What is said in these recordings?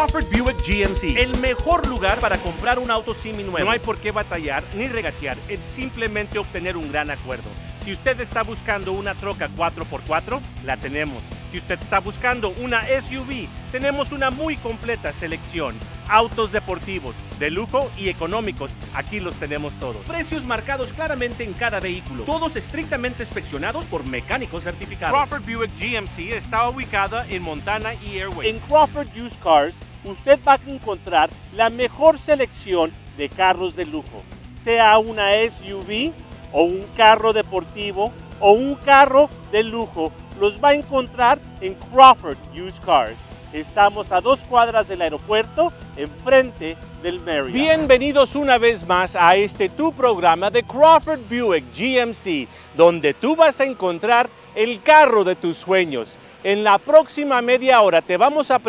Crawford Buick GMC, el mejor lugar para comprar un auto semi-nuevo. No hay por qué batallar ni regatear, es simplemente obtener un gran acuerdo. Si usted está buscando una troca 4x4, la tenemos. Si usted está buscando una SUV, tenemos una muy completa selección. Autos deportivos, de lujo y económicos, aquí los tenemos todos. Precios marcados claramente en cada vehículo, todos estrictamente inspeccionados por mecánicos certificados. Crawford Buick GMC está ubicada en Montana y Airway. En Crawford Used Cars, usted va a encontrar la mejor selección de carros de lujo, sea una SUV o un carro deportivo o un carro de lujo los va a encontrar en Crawford Used Cars. Estamos a dos cuadras del aeropuerto, enfrente del Marriott. Bienvenidos una vez más a este tu programa de Crawford Buick GMC, donde tú vas a encontrar el carro de tus sueños. En la próxima media hora te vamos a,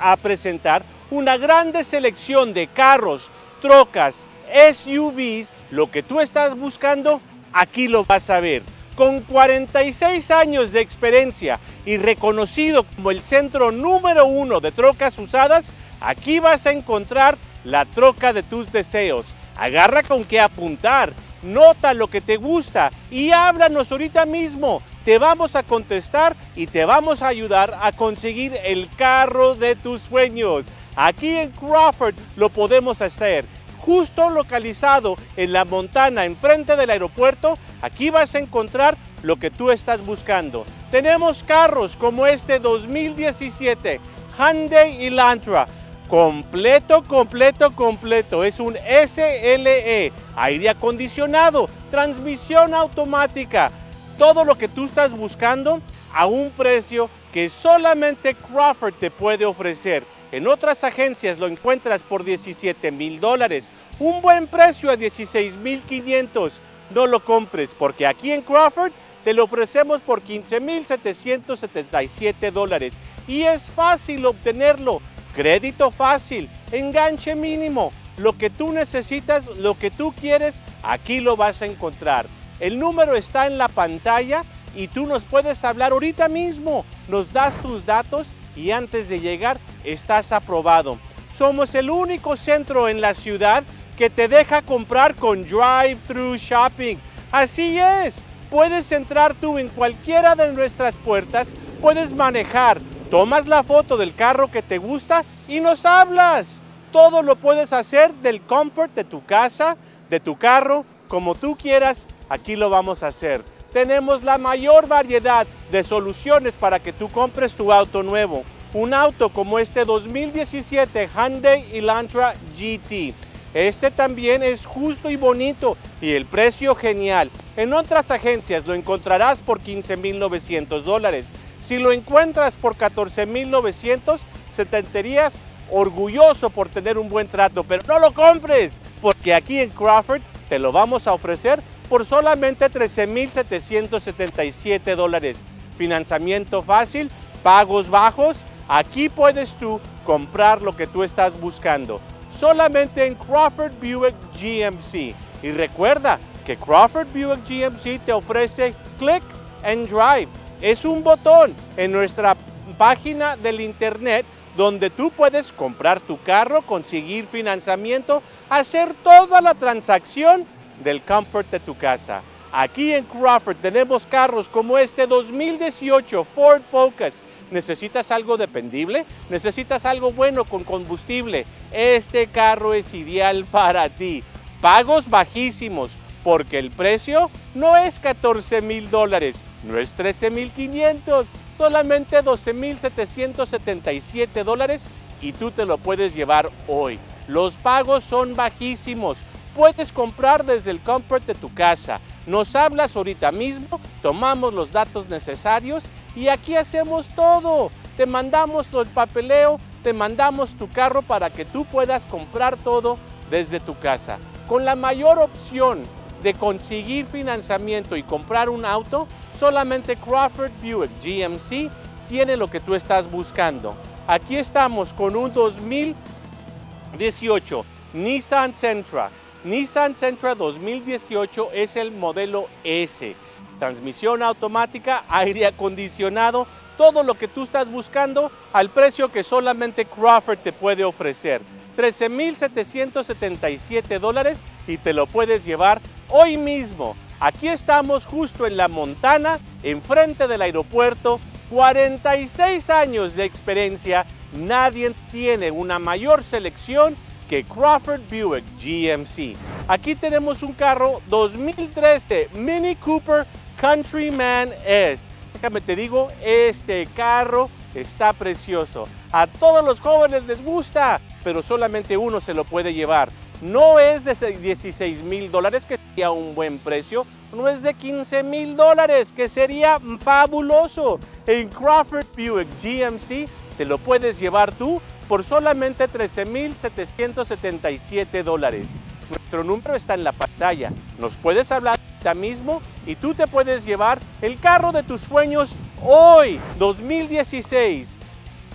a presentar una grande selección de carros, trocas, SUVs, lo que tú estás buscando, aquí lo vas a ver con 46 años de experiencia y reconocido como el centro número uno de trocas usadas, aquí vas a encontrar la troca de tus deseos. Agarra con qué apuntar, nota lo que te gusta y háblanos ahorita mismo. Te vamos a contestar y te vamos a ayudar a conseguir el carro de tus sueños. Aquí en Crawford lo podemos hacer justo localizado en la montana enfrente del aeropuerto, aquí vas a encontrar lo que tú estás buscando. Tenemos carros como este 2017 Hyundai Elantra, completo, completo, completo. Es un SLE, aire acondicionado, transmisión automática, todo lo que tú estás buscando a un precio que solamente Crawford te puede ofrecer. En otras agencias lo encuentras por 17 mil dólares. Un buen precio a 16 mil 500. No lo compres porque aquí en Crawford te lo ofrecemos por 15 mil 777 dólares. Y es fácil obtenerlo. Crédito fácil, enganche mínimo. Lo que tú necesitas, lo que tú quieres, aquí lo vas a encontrar. El número está en la pantalla y tú nos puedes hablar ahorita mismo. Nos das tus datos y antes de llegar estás aprobado. Somos el único centro en la ciudad que te deja comprar con drive-thru shopping. Así es, puedes entrar tú en cualquiera de nuestras puertas, puedes manejar, tomas la foto del carro que te gusta y nos hablas. Todo lo puedes hacer del comfort de tu casa, de tu carro, como tú quieras, aquí lo vamos a hacer tenemos la mayor variedad de soluciones para que tú compres tu auto nuevo. Un auto como este 2017 Hyundai Elantra GT. Este también es justo y bonito y el precio genial. En otras agencias lo encontrarás por 15.900 dólares. Si lo encuentras por 14.900, se te sentirías orgulloso por tener un buen trato, pero no lo compres, porque aquí en Crawford te lo vamos a ofrecer por solamente 13.777 dólares. Financiamiento fácil, pagos bajos. Aquí puedes tú comprar lo que tú estás buscando. Solamente en Crawford Buick GMC. Y recuerda que Crawford Buick GMC te ofrece Click and Drive. Es un botón en nuestra página del internet donde tú puedes comprar tu carro, conseguir financiamiento, hacer toda la transacción del comfort de tu casa. Aquí en Crawford tenemos carros como este 2018 Ford Focus. ¿Necesitas algo dependible? ¿Necesitas algo bueno con combustible? Este carro es ideal para ti. Pagos bajísimos porque el precio no es 14 mil dólares, no es 13 mil 500, solamente 12 mil 777 dólares y tú te lo puedes llevar hoy. Los pagos son bajísimos puedes comprar desde el comfort de tu casa. Nos hablas ahorita mismo, tomamos los datos necesarios y aquí hacemos todo. Te mandamos el papeleo, te mandamos tu carro para que tú puedas comprar todo desde tu casa. Con la mayor opción de conseguir financiamiento y comprar un auto, solamente Crawford Buick GMC tiene lo que tú estás buscando. Aquí estamos con un 2018 Nissan Sentra Nissan Sentra 2018 es el modelo S. Transmisión automática, aire acondicionado, todo lo que tú estás buscando al precio que solamente Crawford te puede ofrecer. 13.777 dólares y te lo puedes llevar hoy mismo. Aquí estamos justo en la Montana, enfrente del aeropuerto. 46 años de experiencia, nadie tiene una mayor selección que Crawford Buick GMC. Aquí tenemos un carro 2013 Mini Cooper Countryman S. Déjame te digo, este carro está precioso. A todos los jóvenes les gusta, pero solamente uno se lo puede llevar. No es de 16 mil dólares, que sería un buen precio. No es de 15 mil dólares, que sería fabuloso. En Crawford Buick GMC te lo puedes llevar tú por solamente 13.777 dólares. Nuestro número está en la pantalla. Nos puedes hablar ahorita mismo y tú te puedes llevar el carro de tus sueños hoy, 2016.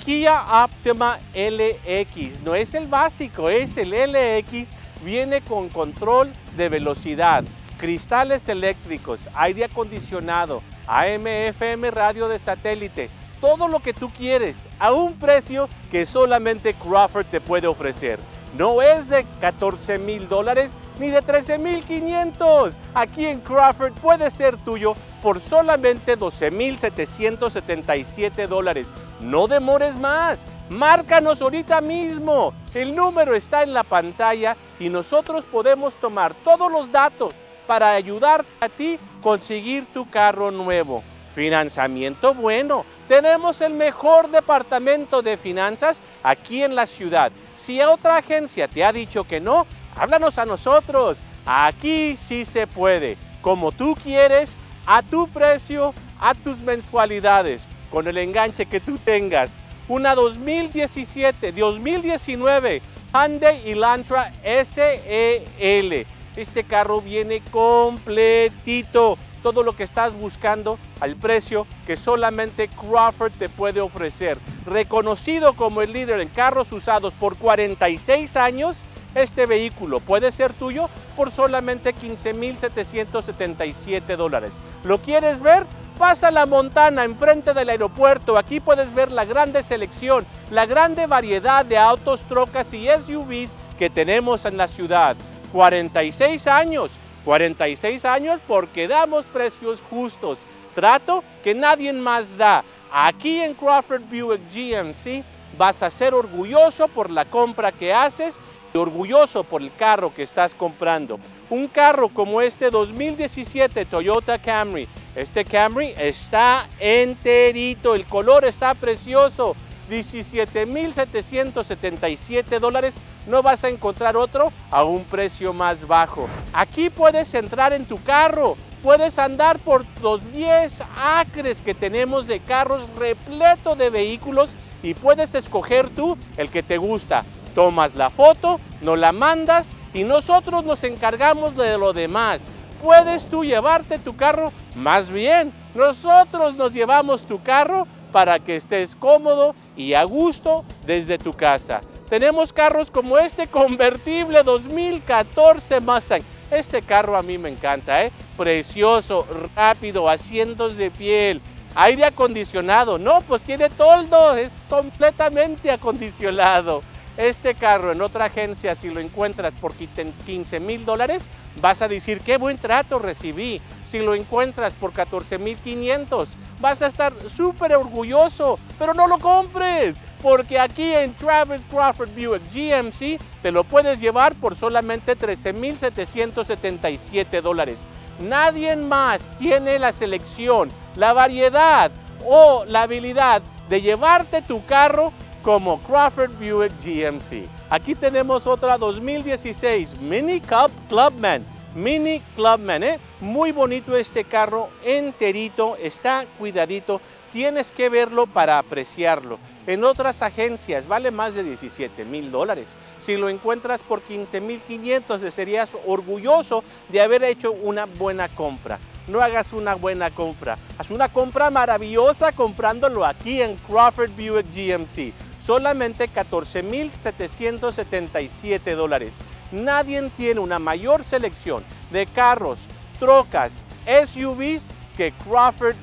Kia Optima LX. No es el básico, es el LX. Viene con control de velocidad, cristales eléctricos, aire acondicionado, AM, FM, radio de satélite, todo lo que tú quieres a un precio que solamente Crawford te puede ofrecer. No es de 14 mil dólares ni de 13 mil 500. Aquí en Crawford puede ser tuyo por solamente 12 mil 777 dólares. No demores más. Márcanos ahorita mismo. El número está en la pantalla y nosotros podemos tomar todos los datos para ayudarte a ti conseguir tu carro nuevo. Financiamiento bueno. Tenemos el mejor departamento de finanzas aquí en la ciudad. Si otra agencia te ha dicho que no, háblanos a nosotros. Aquí sí se puede. Como tú quieres, a tu precio, a tus mensualidades, con el enganche que tú tengas. Una 2017, 2019 Hyundai Elantra SEL. Este carro viene completito todo lo que estás buscando al precio que solamente Crawford te puede ofrecer. Reconocido como el líder en carros usados por 46 años, este vehículo puede ser tuyo por solamente 15,777 dólares. ¿Lo quieres ver? Pasa la Montana enfrente del aeropuerto. Aquí puedes ver la grande selección, la grande variedad de autos, trocas y SUVs que tenemos en la ciudad. 46 años 46 años porque damos precios justos, trato que nadie más da. Aquí en Crawford Buick GMC vas a ser orgulloso por la compra que haces y orgulloso por el carro que estás comprando. Un carro como este 2017 Toyota Camry. Este Camry está enterito, el color está precioso. 17.777 dólares, no vas a encontrar otro a un precio más bajo. Aquí puedes entrar en tu carro, puedes andar por los 10 acres que tenemos de carros repleto de vehículos y puedes escoger tú el que te gusta. Tomas la foto, nos la mandas y nosotros nos encargamos de lo demás. Puedes tú llevarte tu carro, más bien, nosotros nos llevamos tu carro para que estés cómodo y a gusto desde tu casa. Tenemos carros como este convertible 2014 Mustang. Este carro a mí me encanta, ¿eh? Precioso, rápido, asientos de piel, aire acondicionado. No, pues tiene toldo, es completamente acondicionado. Este carro en otra agencia, si lo encuentras por 15 mil dólares, vas a decir, qué buen trato recibí si lo encuentras por 14,500. Vas a estar súper orgulloso, pero no lo compres, porque aquí en Travis Crawford Buick GMC te lo puedes llevar por solamente 13,777 dólares. Nadie más tiene la selección, la variedad o la habilidad de llevarte tu carro como Crawford Buick GMC. Aquí tenemos otra 2016 Mini Cup Clubman Mini Clubman, ¿eh? Muy bonito este carro, enterito, está cuidadito. Tienes que verlo para apreciarlo. En otras agencias vale más de 17 mil dólares. Si lo encuentras por 15 mil 500, serías orgulloso de haber hecho una buena compra. No hagas una buena compra, haz una compra maravillosa comprándolo aquí en Crawford Buick GMC. Solamente 14 mil 777 dólares. Nadie tiene una mayor selección de carros, trocas, SUVs que Crawford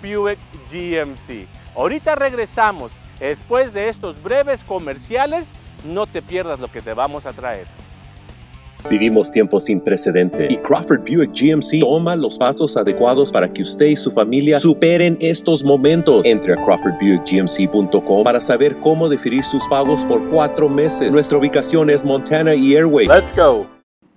Buick GMC. Ahorita regresamos. Después de estos breves comerciales, no te pierdas lo que te vamos a traer. Vivimos tiempos sin precedente y Crawford Buick GMC toma los pasos adecuados para que usted y su familia superen estos momentos. Entre a crawfordbuickgmc.com para saber cómo definir sus pagos por cuatro meses. Nuestra ubicación es Montana y Airway. Let's go.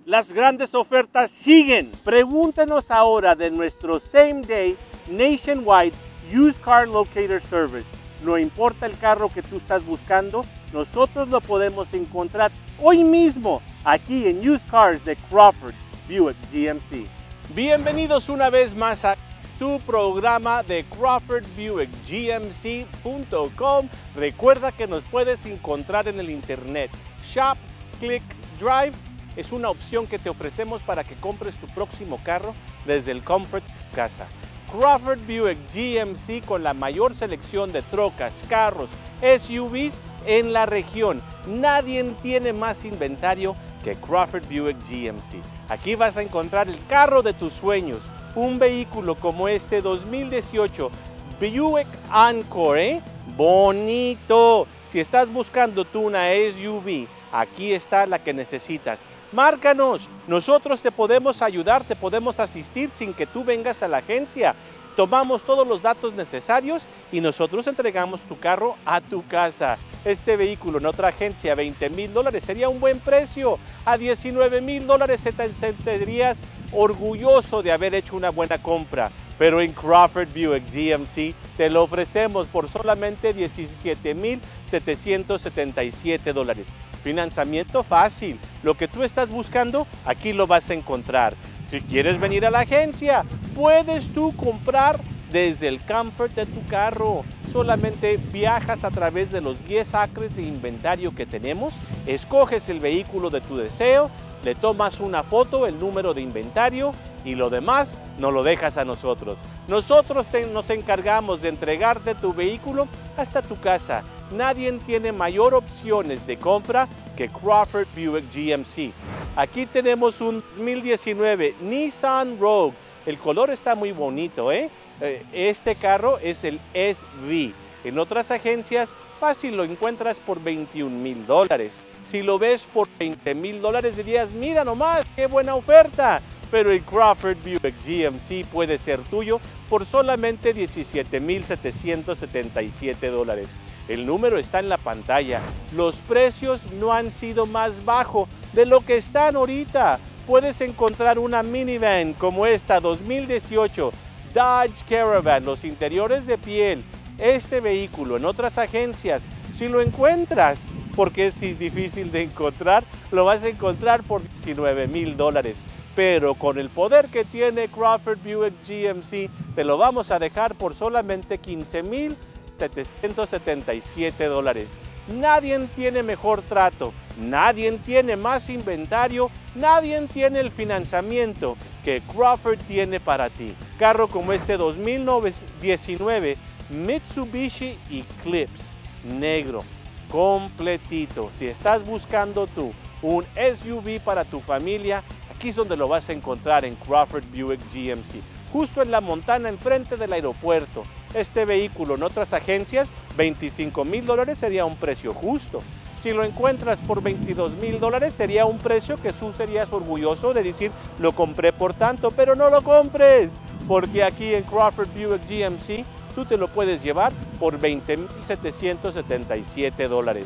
Las grandes ofertas siguen. Pregúntenos ahora de nuestro same day nationwide used car locator service. No importa el carro que tú estás buscando, nosotros lo podemos encontrar hoy mismo aquí en Used Cars de Crawford Buick GMC. Bienvenidos una vez más a tu programa de crawfordbuickgmc.com. Recuerda que nos puedes encontrar en el internet. Shop, Click, Drive es una opción que te ofrecemos para que compres tu próximo carro desde el comfort casa. Crawford Buick GMC con la mayor selección de trocas, carros, SUVs en la región. Nadie tiene más inventario que Crawford Buick GMC. Aquí vas a encontrar el carro de tus sueños, un vehículo como este 2018 Buick Encore, ¿eh? bonito. Si estás buscando tú una SUV, aquí está la que necesitas. Márcanos, nosotros te podemos ayudar, te podemos asistir sin que tú vengas a la agencia. Tomamos todos los datos necesarios y nosotros entregamos tu carro a tu casa. Este vehículo en otra agencia, 20 mil dólares, sería un buen precio. A 19 mil dólares te sentirías orgulloso de haber hecho una buena compra. Pero en Crawford Buick GMC te lo ofrecemos por solamente 17 mil 777 dólares. Financiamiento fácil. Lo que tú estás buscando, aquí lo vas a encontrar. Si quieres venir a la agencia, puedes tú comprar desde el comfort de tu carro. Solamente viajas a través de los 10 acres de inventario que tenemos, escoges el vehículo de tu deseo, le tomas una foto, el número de inventario y lo demás no lo dejas a nosotros. Nosotros nos encargamos de entregarte tu vehículo hasta tu casa. Nadie tiene mayor opciones de compra que Crawford Buick GMC. Aquí tenemos un 2019 Nissan Rogue. El color está muy bonito, ¿eh? ¿Eh? Este carro es el SV. En otras agencias fácil lo encuentras por 21 mil dólares. Si lo ves por 20 mil dólares dirías, mira nomás, qué buena oferta pero el Crawford Buick GMC puede ser tuyo por solamente 17,777 dólares. El número está en la pantalla. Los precios no han sido más bajos de lo que están ahorita. Puedes encontrar una minivan como esta 2018 Dodge Caravan, los interiores de piel. Este vehículo en otras agencias, si lo encuentras, porque es difícil de encontrar, lo vas a encontrar por 19 mil dólares pero con el poder que tiene Crawford Buick GMC, te lo vamos a dejar por solamente 15,777 dólares. Nadie tiene mejor trato, nadie tiene más inventario, nadie tiene el financiamiento que Crawford tiene para ti. Carro como este 2019 Mitsubishi Eclipse negro, completito. Si estás buscando tú un SUV para tu familia, Aquí es donde lo vas a encontrar en Crawford Buick GMC, justo en la montana enfrente del aeropuerto. Este vehículo en otras agencias, 25 mil dólares sería un precio justo. Si lo encuentras por 22 mil dólares, sería un precio que tú serías orgulloso de decir, lo compré por tanto, pero no lo compres, porque aquí en Crawford Buick GMC tú te lo puedes llevar por 20.777 dólares.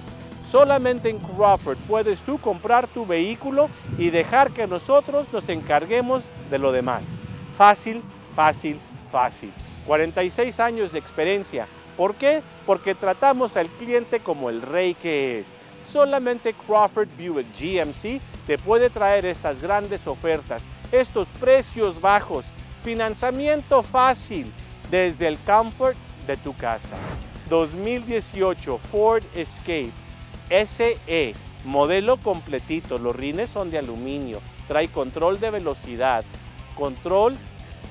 Solamente en Crawford puedes tú comprar tu vehículo y dejar que nosotros nos encarguemos de lo demás. Fácil, fácil, fácil. 46 años de experiencia. ¿Por qué? Porque tratamos al cliente como el rey que es. Solamente Crawford Buick GMC te puede traer estas grandes ofertas, estos precios bajos, financiamiento fácil desde el comfort de tu casa. 2018 Ford Escape SE, modelo completito, los rines son de aluminio, trae control de velocidad, control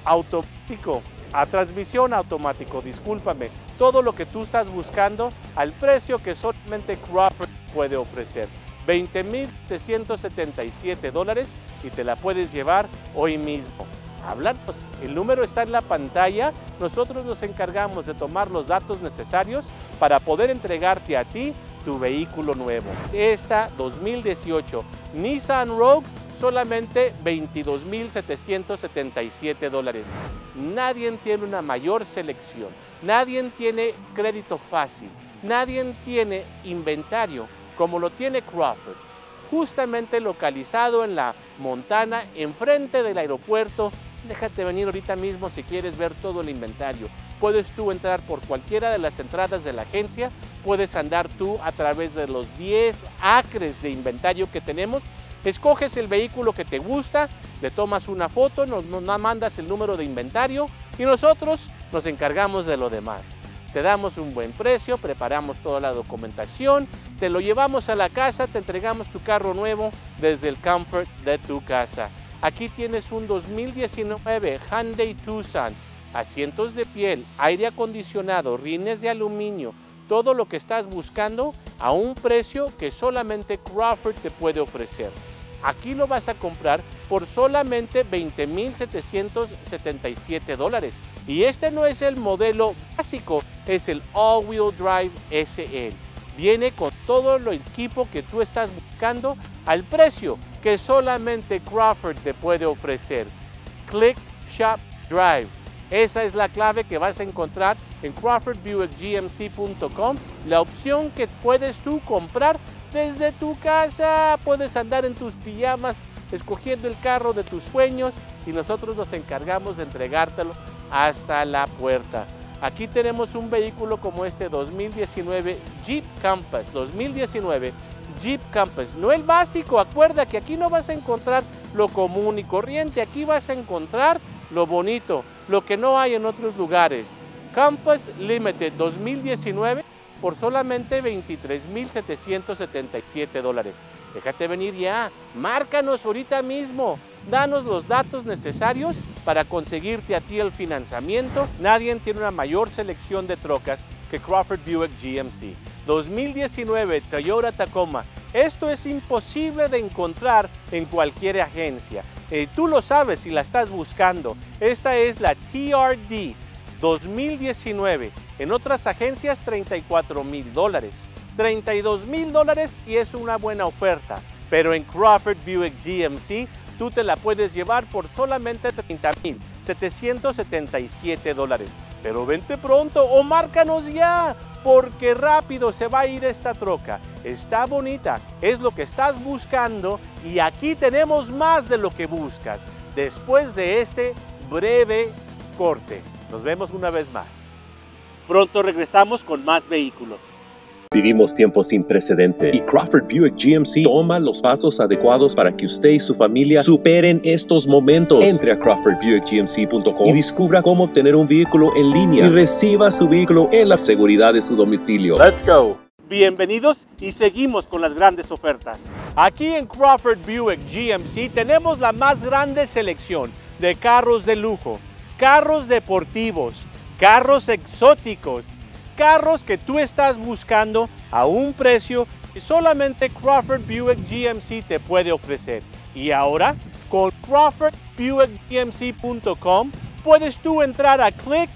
automático, a transmisión automático, discúlpame, todo lo que tú estás buscando al precio que solamente Crawford puede ofrecer. 20.777 dólares y te la puedes llevar hoy mismo. háblanos. El número está en la pantalla. Nosotros nos encargamos de tomar los datos necesarios para poder entregarte a ti tu vehículo nuevo. Esta 2018 Nissan Rogue solamente 22.777 dólares. Nadie tiene una mayor selección, nadie tiene crédito fácil, nadie tiene inventario como lo tiene Crawford, justamente localizado en la Montana, enfrente del aeropuerto. Déjate venir ahorita mismo si quieres ver todo el inventario. Puedes tú entrar por cualquiera de las entradas de la agencia, puedes andar tú a través de los 10 acres de inventario que tenemos Escoges el vehículo que te gusta, le tomas una foto, nos, mandas el número de inventario y nosotros nos encargamos de lo demás. Te damos un buen precio, preparamos toda la documentación, te lo llevamos a la casa, te entregamos tu carro nuevo desde el comfort de tu casa. Aquí tienes un 2019 Hyundai Tucson, asientos de piel, aire acondicionado, rines de aluminio, todo lo que estás buscando a un precio que solamente Crawford te puede ofrecer. Aquí lo vas a comprar por solamente 20.777 dólares. Y este no es el modelo básico, es el All-Wheel Drive SL. Viene con todo el equipo que tú estás buscando al precio que solamente Crawford te puede ofrecer. Click Shop Drive. Esa es la clave que vas a encontrar en crawfordbuickgmc.com, la opción que puedes tú comprar desde tu casa. Puedes andar en tus pijamas escogiendo el carro de tus sueños y nosotros nos encargamos de entregártelo hasta la puerta. Aquí tenemos un vehículo como este 2019 Jeep Compass, 2019 Jeep Compass, no el básico, acuerda que aquí no vas a encontrar lo común y corriente, aquí vas a encontrar lo bonito, lo que no hay en otros lugares. Compass Limited 2019 por solamente 23.777 dólares. Déjate venir ya, márcanos ahorita mismo, danos los datos necesarios para conseguirte a ti el financiamiento. Nadie tiene una mayor selección de trocas que Crawford Buick GMC. 2019 Toyota Tacoma. Esto es imposible de encontrar en cualquier agencia. Eh, tú lo sabes si la estás buscando. Esta es la TRD 2019. En otras agencias 34 mil dólares, 32 mil dólares y es una buena oferta. Pero en Crawford Buick GMC tú te la puedes llevar por solamente 30 mil 777 dólares. Pero vente pronto o márcanos ya, porque rápido se va a ir esta troca. Está bonita, es lo que estás buscando y aquí tenemos más de lo que buscas. Después de este breve corte, nos vemos una vez más. Pronto regresamos con más vehículos. Vivimos tiempos sin precedente y Crawford Buick GMC toma los pasos adecuados para que usted y su familia superen estos momentos. Entre a crawfordbuickgmc.com y descubra cómo obtener un vehículo en línea y reciba su vehículo en la seguridad de su domicilio. Let's go. Bienvenidos y seguimos con las grandes ofertas. Aquí en Crawford Buick GMC tenemos la más grande selección de carros de lujo, carros deportivos, carros exóticos, carros que tú estás buscando a un precio que solamente Crawford Buick GMC te puede ofrecer. Y ahora, con crawfordbuickgmc.com puedes tú entrar a Click,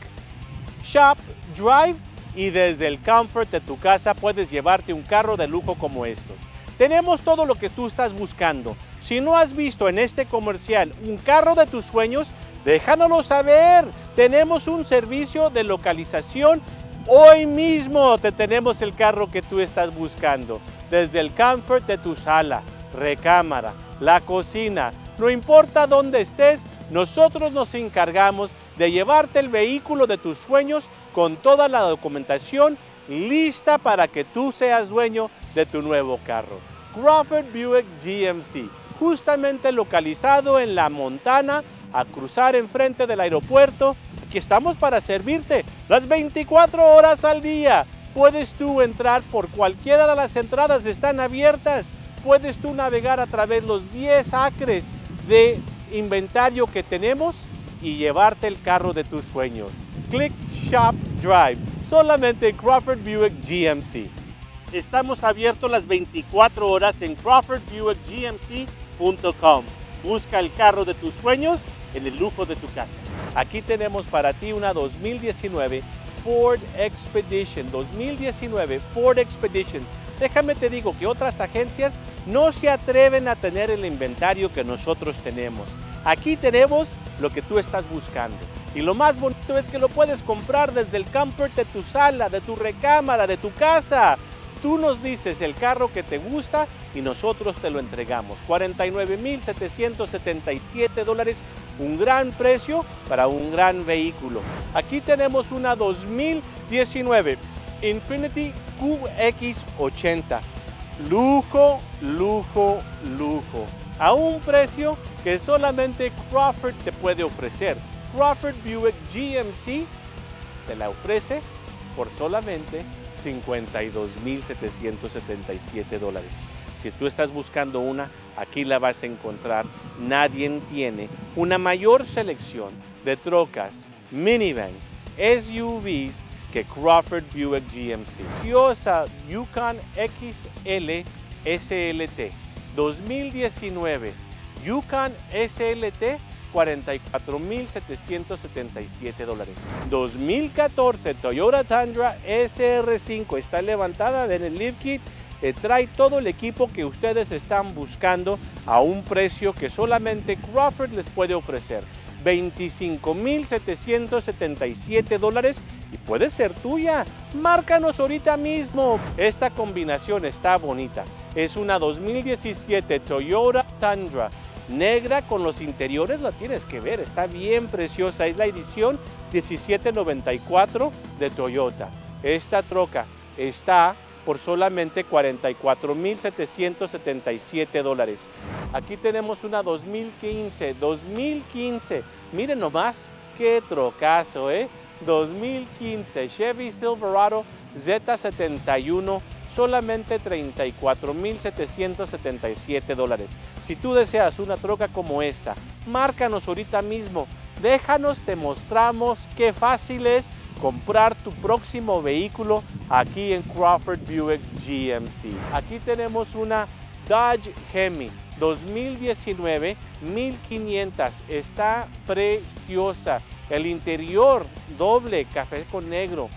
Shop, Drive y desde el comfort de tu casa puedes llevarte un carro de lujo como estos. Tenemos todo lo que tú estás buscando. Si no has visto en este comercial un carro de tus sueños, déjanoslo saber. Tenemos un servicio de localización. Hoy mismo te tenemos el carro que tú estás buscando. Desde el comfort de tu sala, recámara, la cocina. No importa dónde estés, nosotros nos encargamos de llevarte el vehículo de tus sueños con toda la documentación lista para que tú seas dueño de tu nuevo carro. Crawford Buick GMC, justamente localizado en la Montana, a cruzar enfrente del aeropuerto. Aquí estamos para servirte las 24 horas al día. Puedes tú entrar por cualquiera de las entradas, están abiertas. Puedes tú navegar a través los 10 acres de inventario que tenemos y llevarte el carro de tus sueños. Click Shop Drive, solamente Crawford Buick GMC. Estamos abiertos las 24 horas en crawfordbuickgmc.com. Busca el carro de tus sueños en el lujo de tu casa. Aquí tenemos para ti una 2019 Ford Expedition. 2019 Ford Expedition. Déjame te digo que otras agencias no se atreven a tener el inventario que nosotros tenemos. Aquí tenemos lo que tú estás buscando. Y lo más bonito es que lo puedes comprar desde el comfort de tu sala, de tu recámara, de tu casa. Tú nos dices el carro que te gusta y nosotros te lo entregamos. 49.777 dólares, un gran precio para un gran vehículo. Aquí tenemos una 2019 Infinity QX80. Lujo, lujo, lujo. A un precio que solamente Crawford te puede ofrecer. Crawford Buick GMC te la ofrece por solamente 52.777 dólares. Si tú estás buscando una, aquí la vas a encontrar. Nadie tiene una mayor selección de trocas, minivans, SUVs que Crawford Buick GMC. Toyota Yukon XL SLT 2019 Yukon SLT 44.777 dólares. 2014 Toyota Tundra SR5 está levantada, ven el lift kit, eh, trae todo el equipo que ustedes están buscando a un precio que solamente Crawford les puede ofrecer. 25.777 dólares y puede ser tuya. Márcanos ahorita mismo. Esta combinación está bonita. Es una 2017 Toyota Tundra negra con los interiores, la tienes que ver, está bien preciosa. Es la edición 1794 de Toyota. Esta troca está por solamente 44.777 dólares. Aquí tenemos una 2015, 2015. Miren nomás, qué trocazo, ¿eh? 2015 Chevy Silverado Z71 solamente 34.777 dólares. Si tú deseas una troca como esta, márcanos ahorita mismo. Déjanos, te mostramos qué fácil es comprar tu próximo vehículo aquí en Crawford Buick GMC. Aquí tenemos una Dodge Hemi 2019 1500. Está preciosa. El interior doble, café con negro.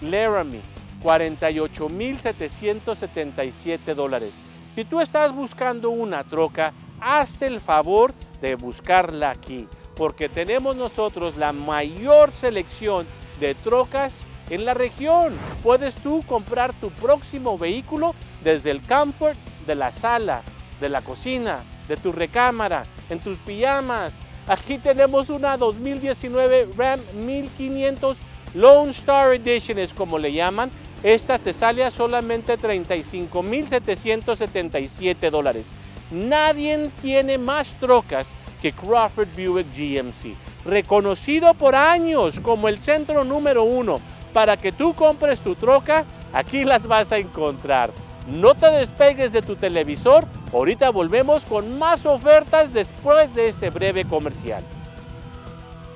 Laramie 48.777 dólares. Si tú estás buscando una troca, hazte el favor de buscarla aquí, porque tenemos nosotros la mayor selección de trocas en la región. Puedes tú comprar tu próximo vehículo desde el comfort de la sala, de la cocina, de tu recámara, en tus pijamas. Aquí tenemos una 2019 Ram 1500 Lone Star Edition, es como le llaman, esta te sale a solamente 35.777 dólares. Nadie tiene más trocas que Crawford Buick GMC, reconocido por años como el centro número uno. Para que tú compres tu troca, aquí las vas a encontrar. No te despegues de tu televisor, ahorita volvemos con más ofertas después de este breve comercial.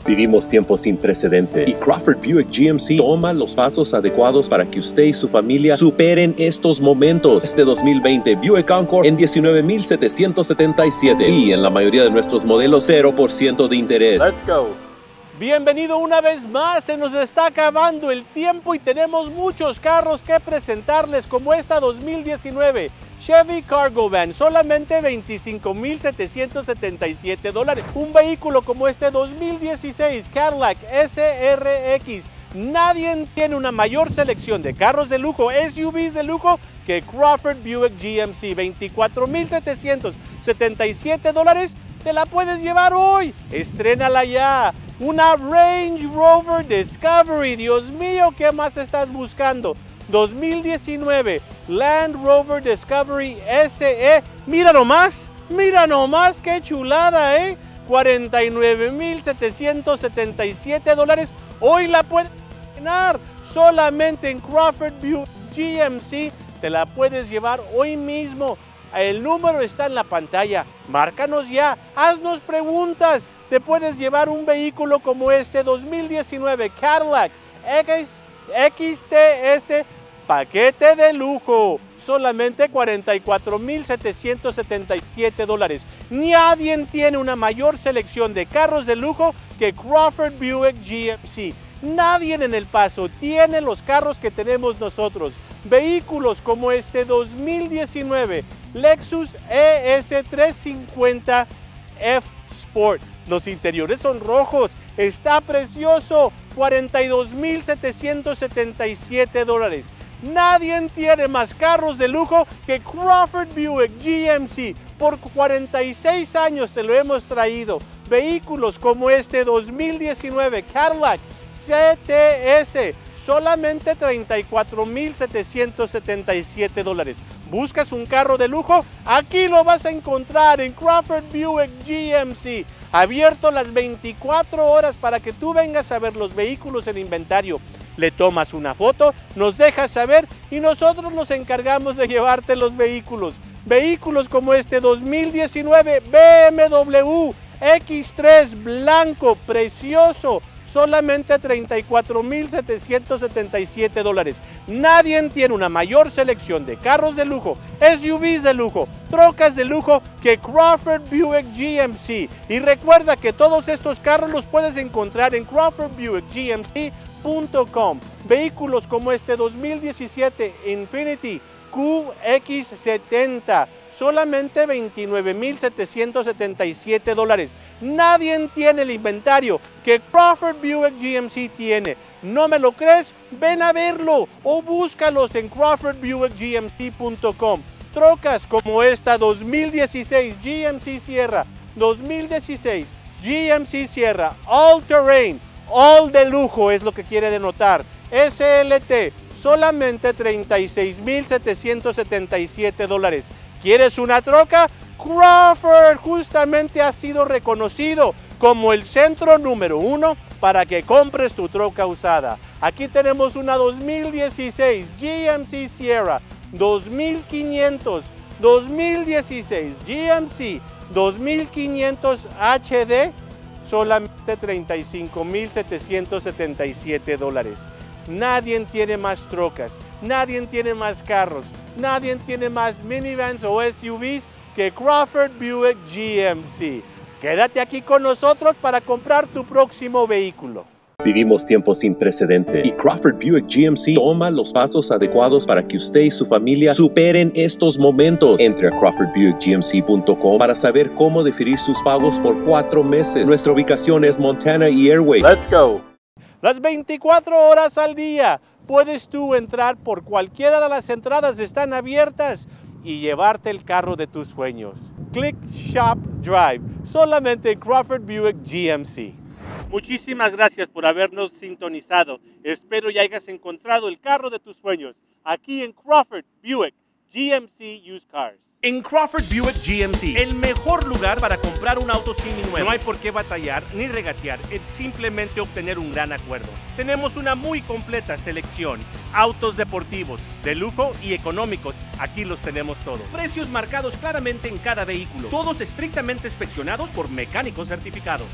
Vivimos tiempos sin precedente y Crawford Buick GMC toma los pasos adecuados para que usted y su familia superen estos momentos. Este 2020 Buick Encore en 19,777 y en la mayoría de nuestros modelos 0% de interés. Let's go. Bienvenido una vez más, se nos está acabando el tiempo y tenemos muchos carros que presentarles como esta 2019 Chevy Cargo Van, solamente 25.777 dólares. Un vehículo como este 2016 Cadillac SRX. Nadie tiene una mayor selección de carros de lujo, SUVs de lujo que Crawford Buick GMC. 24.777 dólares. Te la puedes llevar hoy. Estrénala ya. Una Range Rover Discovery. Dios mío, ¿qué más estás buscando? 2019 Land Rover Discovery SE. Mira nomás, mira nomás, qué chulada, ¿eh? 49.777 dólares. Hoy la puedes ganar solamente en Crawford View GMC. Te la puedes llevar hoy mismo. El número está en la pantalla. Márcanos ya, haznos preguntas te puedes llevar un vehículo como este 2019 Cadillac XTS paquete de lujo. solamente 44,777 dólares. Nadie tiene una mayor selección de carros de lujo que Crawford Buick GMC. Nadie en El Paso tiene los carros que tenemos nosotros. Vehículos como este 2019 Lexus ES350 F Sport. Los interiores son rojos. Está precioso. 42,777 dólares. Nadie tiene más carros de lujo que Crawford Buick GMC. Por 46 años te lo hemos traído. Vehículos como este 2019 Cadillac CTS, solamente 34,777 dólares. ¿Buscas un carro de lujo? Aquí lo vas a encontrar en Crawford Buick GMC. Abierto las 24 horas para que tú vengas a ver los vehículos en inventario le tomas una foto, nos dejas saber y nosotros nos encargamos de llevarte los vehículos. Vehículos como este 2019 BMW X3 blanco, precioso, solamente 34,777 dólares. Nadie tiene una mayor selección de carros de lujo, SUVs de lujo, trocas de lujo que Crawford Buick GMC. Y recuerda que todos estos carros los puedes encontrar en Crawford Buick GMC Vehículos como este 2017 Infinity QX70, solamente 29,777 dólares. Nadie tiene el inventario que Crawford Buick GMC tiene. ¿No me lo crees? Ven a verlo o búscalos en crawfordbuickgmc.com. Trocas como esta 2016 GMC Sierra, 2016 GMC Sierra All Terrain All de lujo es lo que quiere denotar. SLT, solamente 36,777 dólares. ¿Quieres una troca? Crawford justamente ha sido reconocido como el centro número uno para que compres tu troca usada. Aquí tenemos una 2016 GMC Sierra 2500, 2016 GMC 2500 HD solamente 35,777 dólares. Nadie tiene más trocas, nadie tiene más carros, nadie tiene más minivans o SUVs que Crawford Buick GMC. Quédate aquí con nosotros para comprar tu próximo vehículo. Vivimos tiempos sin precedente y Crawford Buick GMC toma los pasos adecuados para que usted y su familia superen estos momentos. Entre a crawfordbuickgmc.com para saber cómo definir sus pagos por cuatro meses. Nuestra ubicación es Montana y Airway. Let's go. Las 24 horas al día puedes tú entrar por cualquiera de las entradas están abiertas y llevarte el carro de tus sueños. Click Shop Drive, solamente Crawford Buick GMC. Muchísimas gracias por habernos sintonizado. Espero ya hayas encontrado el carro de tus sueños aquí en Crawford Buick GMC Used Cars. En Crawford Buick GMC, el mejor lugar para comprar un auto nuevo. No hay por qué batallar ni regatear, es simplemente obtener un gran acuerdo. Tenemos una muy completa selección. Autos deportivos, de lujo y económicos, aquí los tenemos todos. Precios marcados claramente en cada vehículo, todos estrictamente inspeccionados por mecánicos certificados.